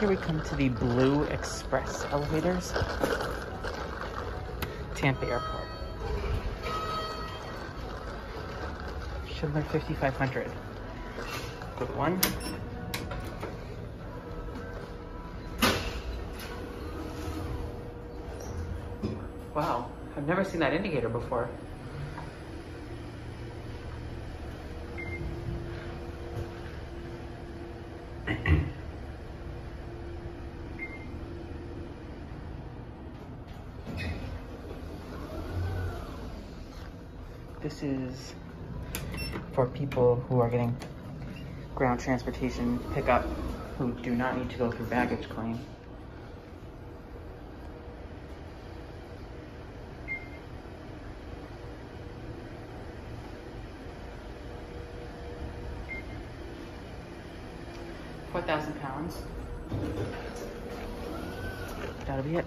Here we come to the Blue Express elevators. Tampa Airport. Schindler 5500. Good one. Wow, I've never seen that indicator before. This is for people who are getting ground transportation pickup who do not need to go through baggage claim. Four thousand pounds. That'll be it.